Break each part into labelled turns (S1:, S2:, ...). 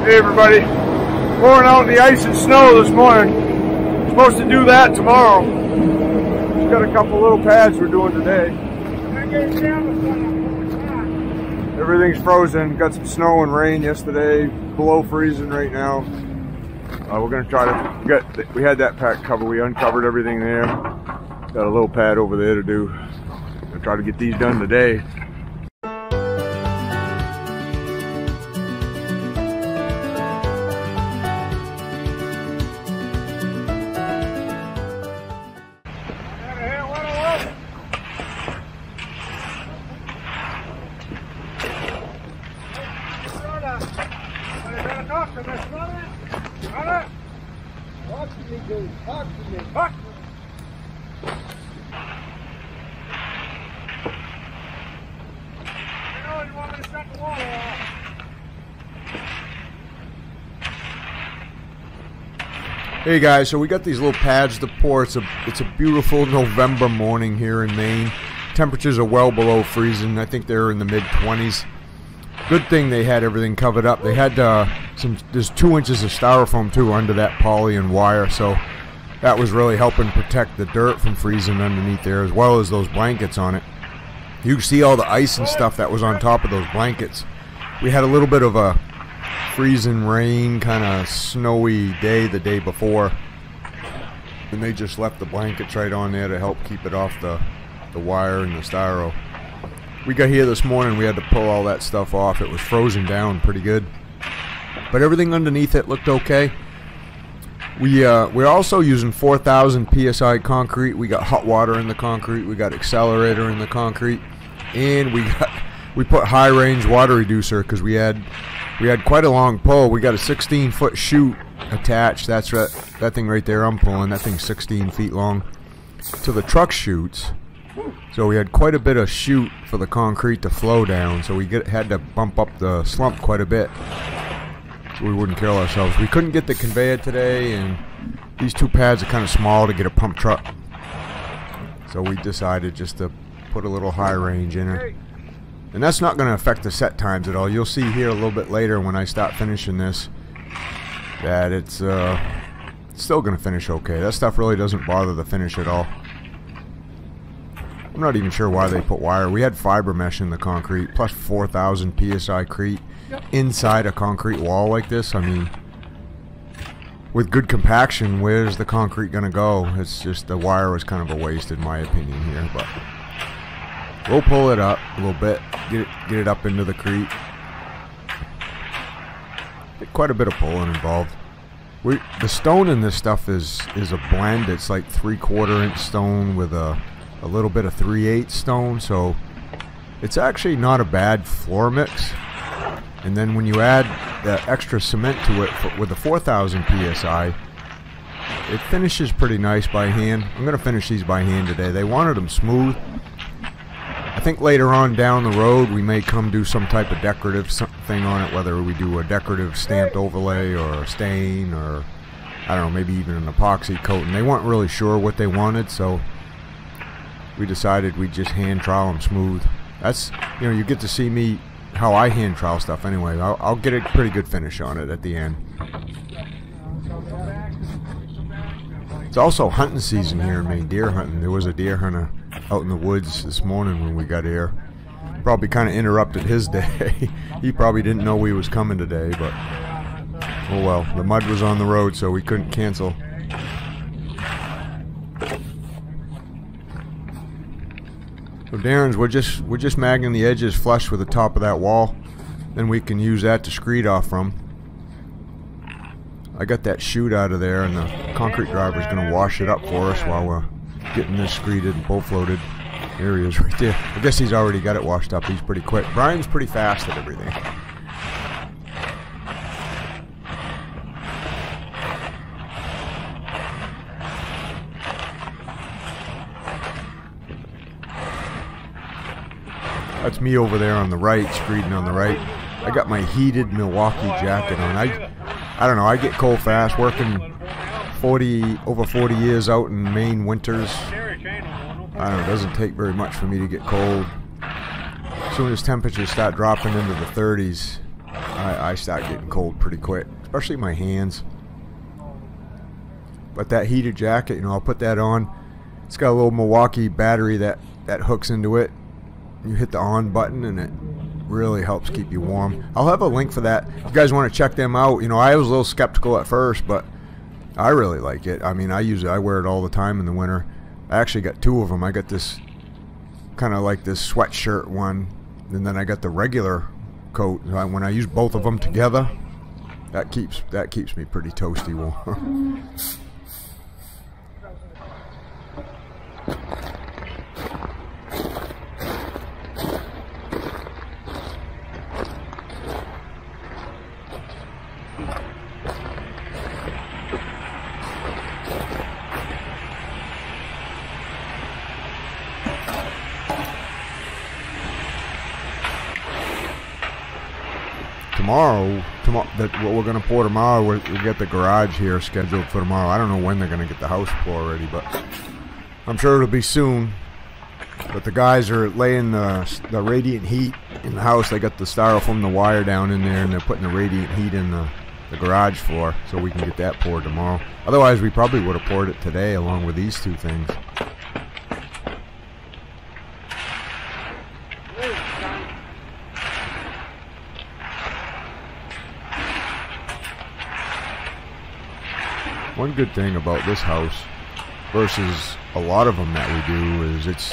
S1: Hey everybody, pouring out the ice and snow this morning. Supposed to do that tomorrow. Just got a couple little pads we're doing today. Everything's frozen. Got some snow and rain yesterday, below freezing right now. Uh, we're gonna try to get. We had that pack cover. We uncovered everything there. Got a little pad over there to do. Gonna try to get these done today. Hey guys, so we got these little pads to pour. It's a it's a beautiful November morning here in Maine. Temperatures are well below freezing. I think they're in the mid 20s. Good thing they had everything covered up. They had uh, some. There's two inches of styrofoam too under that poly and wire, so that was really helping protect the dirt from freezing underneath there, as well as those blankets on it. You see all the ice and stuff that was on top of those blankets. We had a little bit of a freezing rain, kind of snowy day the day before. And they just left the blankets right on there to help keep it off the, the wire and the styro. We got here this morning, we had to pull all that stuff off. It was frozen down pretty good. But everything underneath it looked okay. We, uh, we're also using 4,000 PSI concrete. We got hot water in the concrete. We got accelerator in the concrete. And we got we put high range water reducer because we had we had quite a long pull. We got a 16 foot chute attached. That's right, that thing right there I'm pulling. That thing's 16 feet long to the truck chutes. So we had quite a bit of chute for the concrete to flow down. So we get, had to bump up the slump quite a bit. So we wouldn't kill ourselves. We couldn't get the conveyor today, and these two pads are kind of small to get a pump truck. So we decided just to put a little high range in it. And that's not going to affect the set times at all. You'll see here a little bit later when I start finishing this that it's uh, still going to finish okay. That stuff really doesn't bother the finish at all. I'm not even sure why they put wire. We had fiber mesh in the concrete, plus 4,000 PSI crete inside a concrete wall like this. I mean, with good compaction, where's the concrete going to go? It's just the wire was kind of a waste in my opinion here, but... We'll pull it up a little bit, get it, get it up into the creek. Quite a bit of pulling involved. We, the stone in this stuff is is a blend. It's like three quarter inch stone with a a little bit of three eight stone, so it's actually not a bad floor mix. And then when you add the extra cement to it with the 4,000 psi, it finishes pretty nice by hand. I'm going to finish these by hand today. They wanted them smooth, I think later on down the road we may come do some type of decorative thing on it, whether we do a decorative stamped overlay or a stain or I don't know, maybe even an epoxy coat. And they weren't really sure what they wanted, so we decided we'd just hand trowel them smooth. That's, you know, you get to see me how I hand trowel stuff anyway. I'll, I'll get a pretty good finish on it at the end. It's also hunting season here in Maine, deer hunting. There was a deer hunter out in the woods this morning when we got here. Probably kind of interrupted his day. he probably didn't know we was coming today, but oh well. The mud was on the road, so we couldn't cancel. So Darren's, we're just we're just magging the edges flush with the top of that wall. Then we can use that to screed off from. I got that chute out of there, and the concrete driver's going to wash it up for us while we're getting this screeded and bolt floated. There he is right there. I guess he's already got it washed up. He's pretty quick. Brian's pretty fast at everything. That's me over there on the right, screeding on the right. I got my heated Milwaukee jacket on. I I don't know. I get cold fast. Working 40 over 40 years out in Maine winters. I don't know. It doesn't take very much for me to get cold. As soon as temperatures start dropping into the 30s, I, I start getting cold pretty quick, especially my hands. But that heated jacket, you know, I'll put that on. It's got a little Milwaukee battery that, that hooks into it. You hit the on button and it really helps keep you warm. I'll have a link for that. If you guys want to check them out, you know, I was a little skeptical at first, but I really like it. I mean, I use it. I wear it all the time in the winter. I actually got two of them. I got this kind of like this sweatshirt one, and then I got the regular coat. When I use both of them together, that keeps that keeps me pretty toasty warm. tomorrow, tomorrow that what we're gonna pour tomorrow, we get the garage here scheduled for tomorrow. I don't know when they're gonna get the house pour ready, but I'm sure it'll be soon. But the guys are laying the the radiant heat in the house. They got the styrofoam, the wire down in there, and they're putting the radiant heat in the the garage floor so we can get that poured tomorrow. Otherwise, we probably would have poured it today along with these two things. One good thing about this house versus a lot of them that we do is it's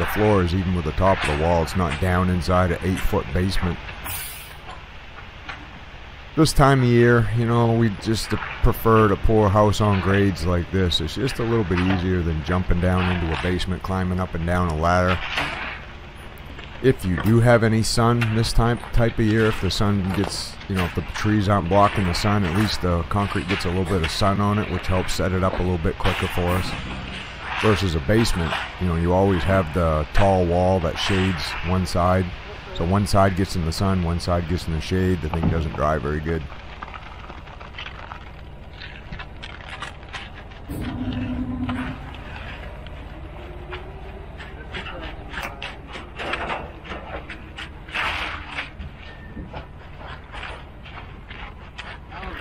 S1: the floor is even with the top of the wall. It's not down inside an eight foot basement. This time of year, you know, we just prefer to pour a house on grades like this. It's just a little bit easier than jumping down into a basement, climbing up and down a ladder if you do have any sun this time type of year, if the sun gets, you know, if the trees aren't blocking the sun, at least the concrete gets a little bit of sun on it, which helps set it up a little bit quicker for us. Versus a basement, you know, you always have the tall wall that shades one side. So one side gets in the sun, one side gets in the shade. The thing doesn't dry very good.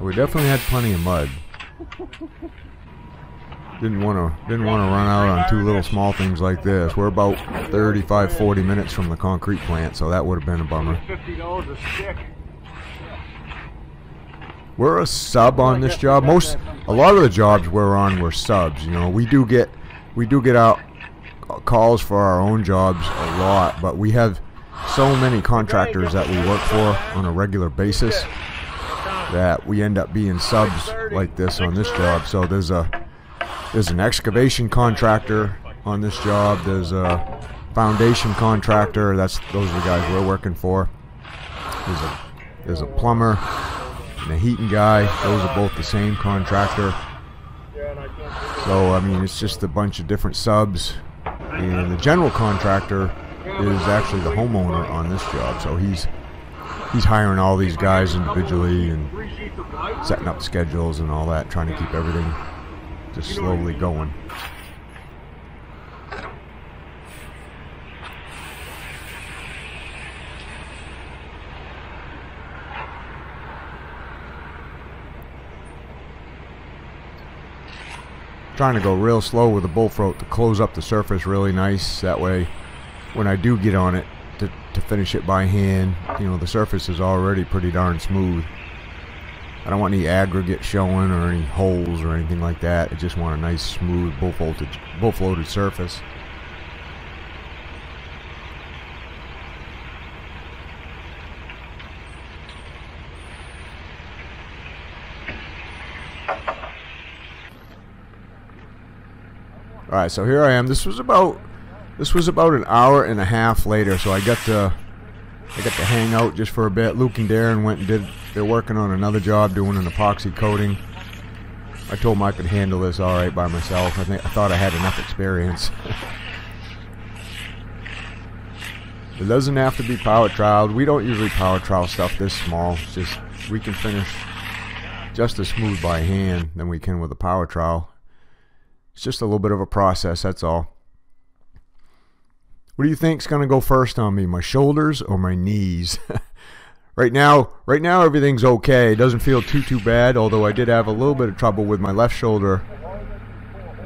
S1: We definitely had plenty of mud. Didn't want to didn't want to run out on two little small things like this. We're about 35, 40 minutes from the concrete plant, so that would have been a bummer. $50 a stick. We're a sub on this job. Most, a lot of the jobs we're on were subs. You know, we do get, we do get out calls for our own jobs a lot, but we have so many contractors that we work for on a regular basis that we end up being subs like this on this job. So there's a there's an excavation contractor on this job. There's a foundation contractor. That's those are the guys we're working for. There's a there's a plumber and a heating guy. Those are both the same contractor. So I mean, it's just a bunch of different subs. And the general contractor is actually the homeowner on this job. So he's he's hiring all these guys individually and setting up schedules and all that, trying to keep everything just slowly going. Trying to go real slow with the bull float to close up the surface really nice. That way, when I do get on it, to finish it by hand. You know, the surface is already pretty darn smooth. I don't want any aggregate showing or any holes or anything like that. I just want a nice smooth bull voltage, bull floated surface. Alright, so here I am. This was about this was about an hour and a half later, so I got to I got to hang out just for a bit. Luke and Darren went and did. They're working on another job, doing an epoxy coating. I told them I could handle this all right by myself. I think I thought I had enough experience. it doesn't have to be power troweled. We don't usually power trowel stuff this small. It's just we can finish just as smooth by hand than we can with a power trowel. It's just a little bit of a process. That's all. What do you think's going to go first on me, my shoulders or my knees? right now, right now everything's okay. It doesn't feel too too bad. Although I did have a little bit of trouble with my left shoulder.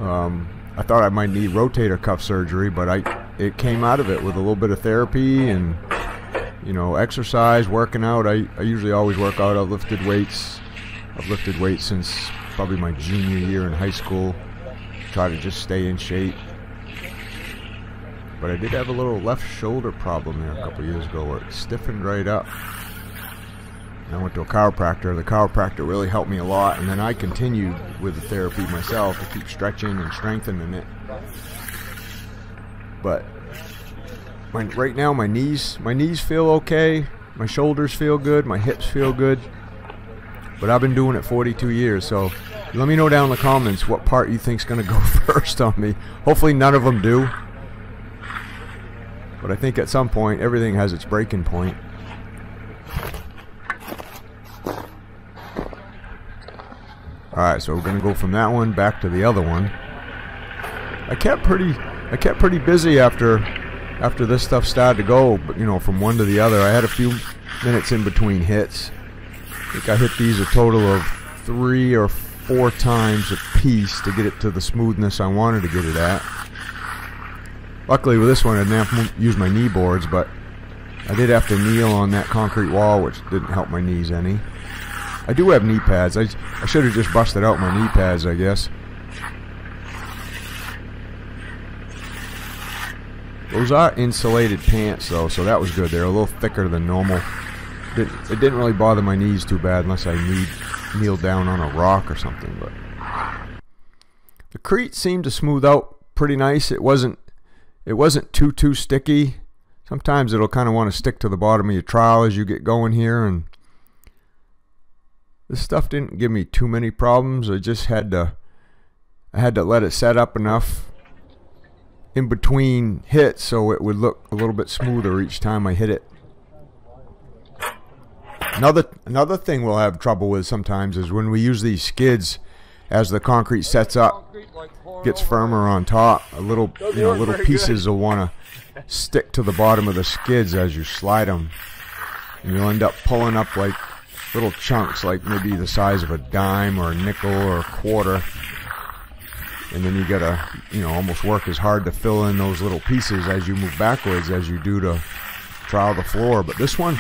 S1: Um, I thought I might need rotator cuff surgery, but I it came out of it with a little bit of therapy and you know exercise, working out. I, I usually always work out. I've lifted weights. I've lifted weights since probably my junior year in high school. Try to just stay in shape. But I did have a little left shoulder problem there a couple years ago where it stiffened right up. And I went to a chiropractor. The chiropractor really helped me a lot, and then I continued with the therapy myself to keep stretching and strengthening it. But my, right now, my knees, my knees feel okay. My shoulders feel good. My hips feel good. But I've been doing it 42 years, so let me know down in the comments what part you think's going to go first on me. Hopefully, none of them do. But I think at some point, everything has its breaking point. Alright, so we're going to go from that one back to the other one. I kept pretty I kept pretty busy after after this stuff started to go, but you know, from one to the other. I had a few minutes in between hits. I think I hit these a total of three or four times a piece to get it to the smoothness I wanted to get it at. Luckily with this one I didn't have to use my knee boards, but I did have to kneel on that concrete wall, which didn't help my knees any. I do have knee pads. I, I should have just busted out my knee pads, I guess. Those are insulated pants, though, so that was good. They're a little thicker than normal. It, it didn't really bother my knees too bad unless I need kneel down on a rock or something. But the Crete seemed to smooth out pretty nice. It wasn't it wasn't too, too sticky. Sometimes it'll kind of want to stick to the bottom of your trowel as you get going here. And this stuff didn't give me too many problems. I just had to, I had to let it set up enough in between hits so it would look a little bit smoother each time I hit it. Another another thing we'll have trouble with sometimes is when we use these skids as the concrete sets up gets firmer on top. A little, you know, little pieces will want to stick to the bottom of the skids as you slide them, and you'll end up pulling up like little chunks, like maybe the size of a dime or a nickel or a quarter. And then you gotta, you know, almost work as hard to fill in those little pieces as you move backwards as you do to trowel the floor. But this one,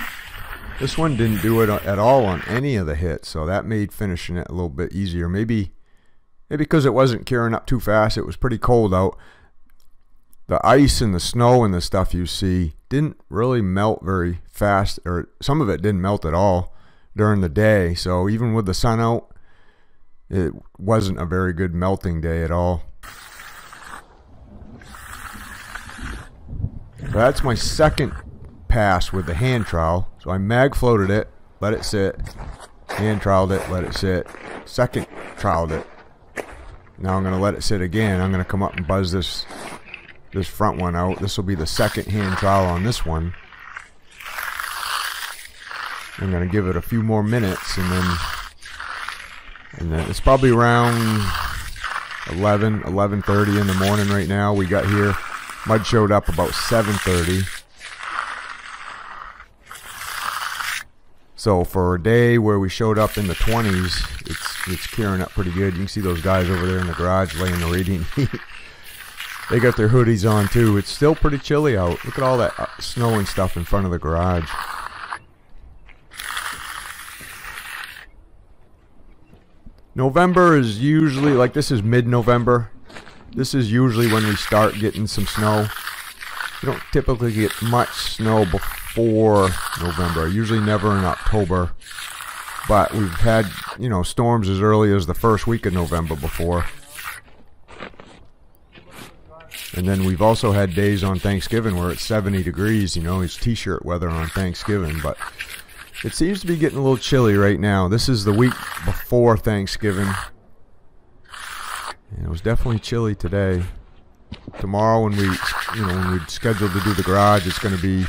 S1: this one didn't do it at all on any of the hits, so that made finishing it a little bit easier. Maybe Maybe because it wasn't curing up too fast, it was pretty cold out. The ice and the snow and the stuff you see didn't really melt very fast, or some of it didn't melt at all during the day. So even with the sun out, it wasn't a very good melting day at all. that's my second pass with the hand trowel. So I mag floated it, let it sit, hand troweled it, let it sit, second troweled it, now I'm going to let it sit again. I'm going to come up and buzz this this front one out. This will be the second hand trowel on this one. I'm going to give it a few more minutes and then and then it's probably around 11 11:30 in the morning right now. We got here mud showed up about 7:30. So for a day where we showed up in the 20s, it's it's curing up pretty good. You can see those guys over there in the garage laying the radiant heat. they got their hoodies on too. It's still pretty chilly out. Look at all that uh, snow and stuff in front of the garage. November is usually like this is mid-November. This is usually when we start getting some snow. We don't typically get much snow before before November, usually never in October. But we've had, you know, storms as early as the first week of November before. And then we've also had days on Thanksgiving where it's 70 degrees, you know, it's t-shirt weather on Thanksgiving. But it seems to be getting a little chilly right now. This is the week before Thanksgiving. And it was definitely chilly today. Tomorrow when we, you know, when we scheduled to do the garage, it's going to be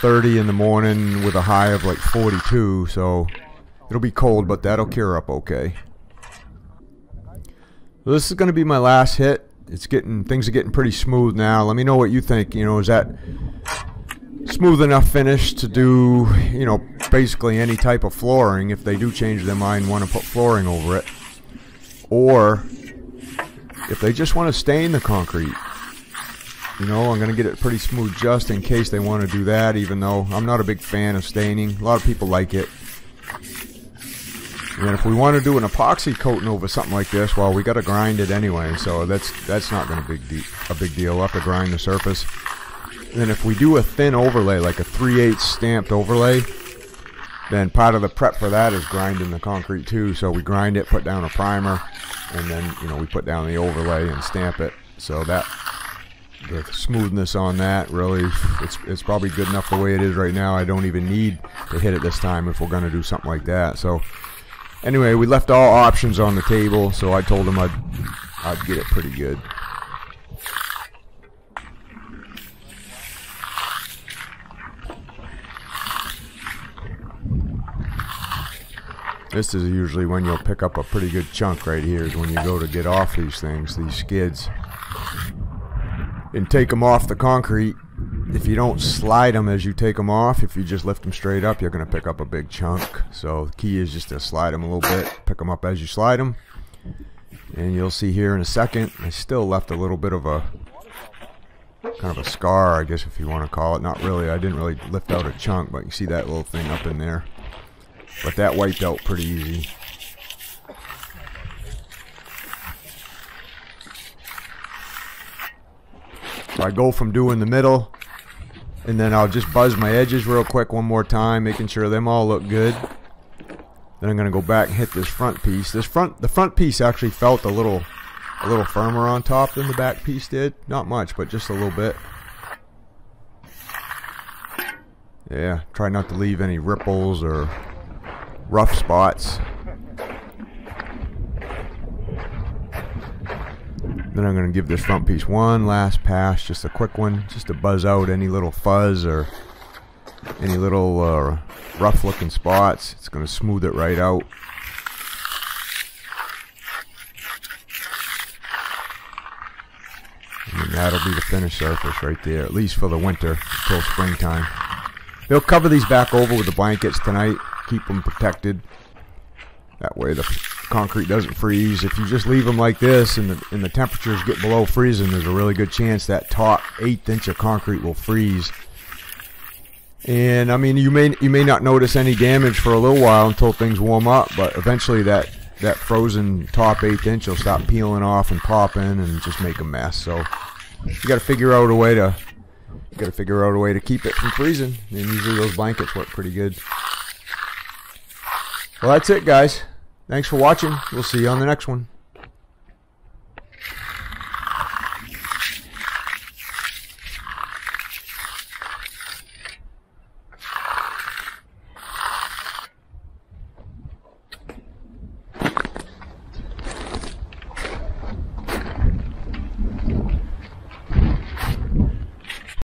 S1: 30 in the morning with a high of like 42, so it'll be cold, but that'll cure up okay. So this is going to be my last hit. It's getting things are getting pretty smooth now. Let me know what you think. You know, is that smooth enough finish to do, you know, basically any type of flooring if they do change their mind want to put flooring over it. Or if they just want to stain the concrete. You know, I'm going to get it pretty smooth just in case they want to do that, even though I'm not a big fan of staining. A lot of people like it. And if we want to do an epoxy coating over something like this, well, we got to grind it anyway, so that's that's not going to be a big deal. We'll have to grind the surface. Then if we do a thin overlay, like a 3 8 stamped overlay, then part of the prep for that is grinding the concrete too. So we grind it, put down a primer, and then you know we put down the overlay and stamp it. So that the smoothness on that really it's it's probably good enough the way it is right now. I don't even need to hit it this time if we're gonna do something like that. So anyway, we left all options on the table. So I told him I'd I'd get it pretty good. This is usually when you'll pick up a pretty good chunk right here is when you go to get off these things, these skids. And take them off the concrete. If you don't slide them as you take them off, if you just lift them straight up, you're going to pick up a big chunk. So the key is just to slide them a little bit, pick them up as you slide them. And you'll see here in a second, I still left a little bit of a kind of a scar, I guess if you want to call it. Not really, I didn't really lift out a chunk, but you see that little thing up in there. But that wiped out pretty easy. I go from doing the middle, and then I'll just buzz my edges real quick one more time, making sure them all look good. Then I'm gonna go back and hit this front piece. This front, the front piece actually felt a little, a little firmer on top than the back piece did. Not much, but just a little bit. Yeah, try not to leave any ripples or rough spots. Then I'm going to give this front piece one last pass, just a quick one, just to buzz out any little fuzz or any little uh, rough looking spots. It's going to smooth it right out. And that'll be the finished surface right there, at least for the winter until springtime. They'll cover these back over with the blankets tonight keep them protected. That way the concrete doesn't freeze. If you just leave them like this and the, and the temperatures get below freezing, there's a really good chance that top eighth inch of concrete will freeze. And I mean, you may you may not notice any damage for a little while until things warm up, but eventually that that frozen top eighth inch will stop peeling off and popping and just make a mess. So you got to figure out a way to you got to figure out a way to keep it from freezing. And usually those blankets work pretty good. Well, that's it, guys. Thanks for watching. We'll see you on the next one.